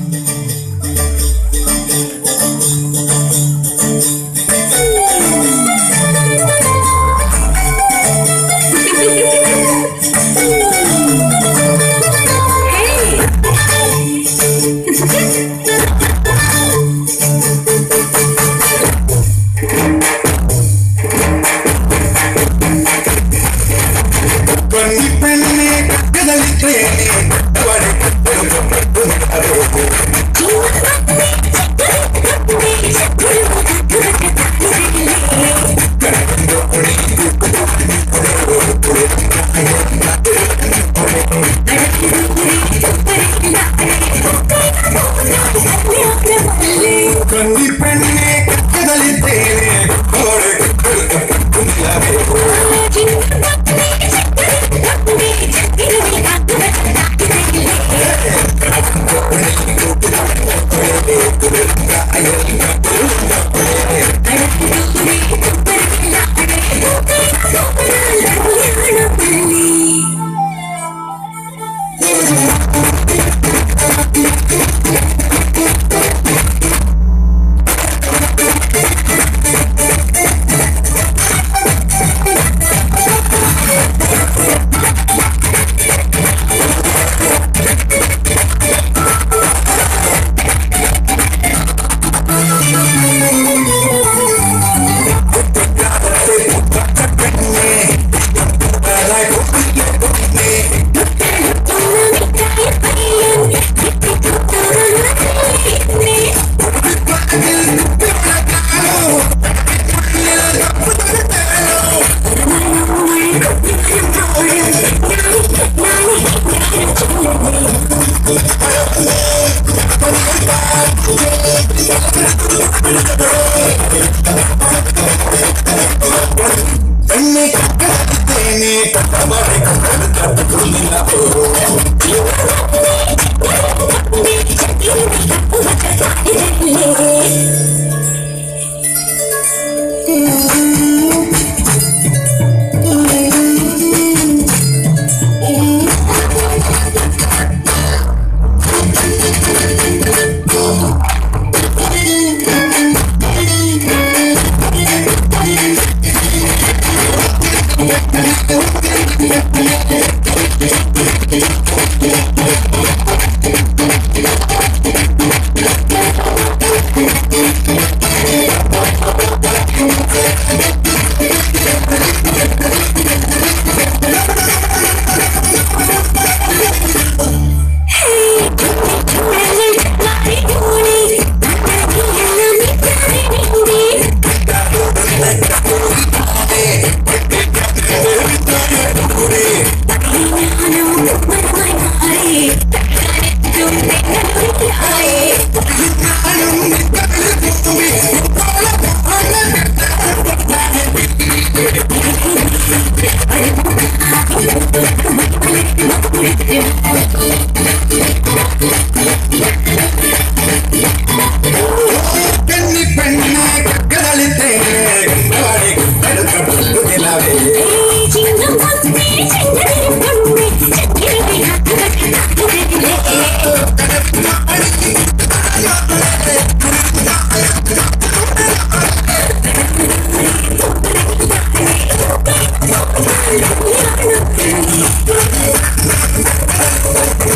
Thank you. Thank you. Yeah. вместе. Thank you.